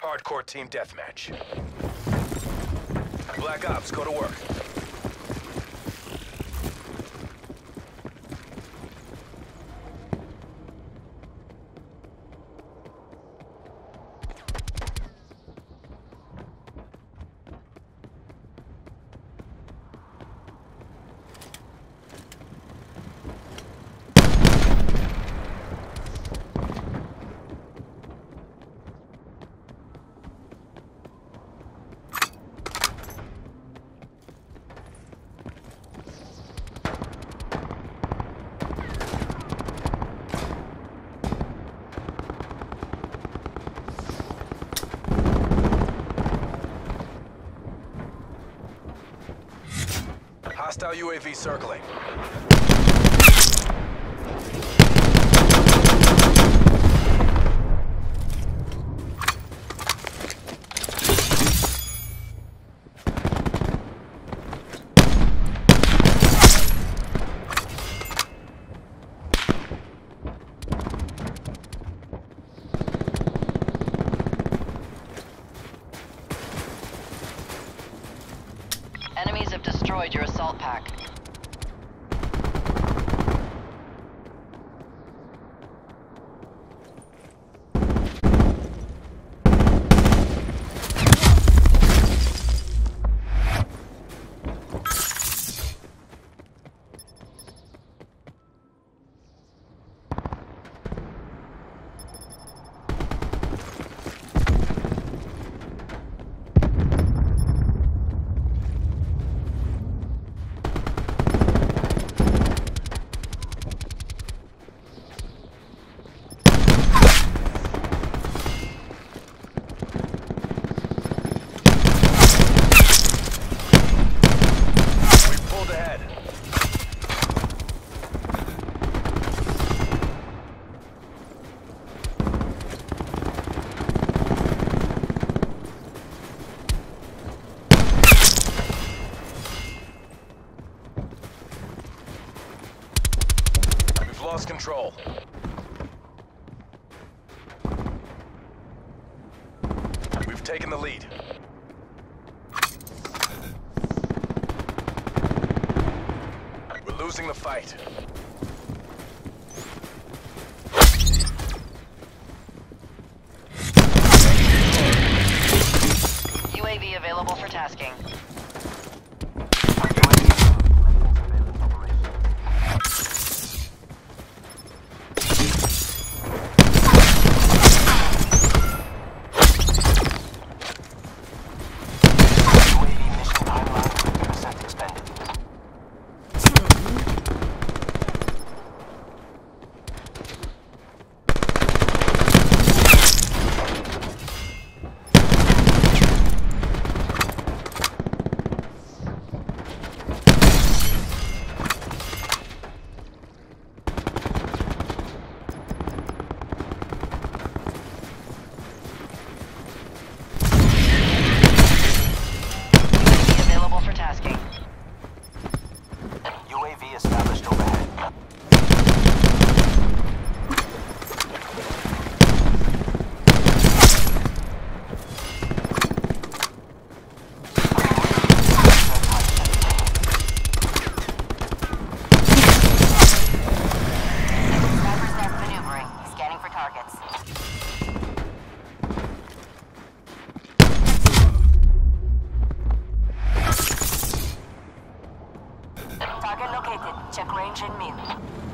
Hardcore team deathmatch. Black Ops, go to work. Hostile UAV circling. Destroyed your assault pack. Control. We've taken the lead. We're losing the fight. UAV available for tasking. Check range in min.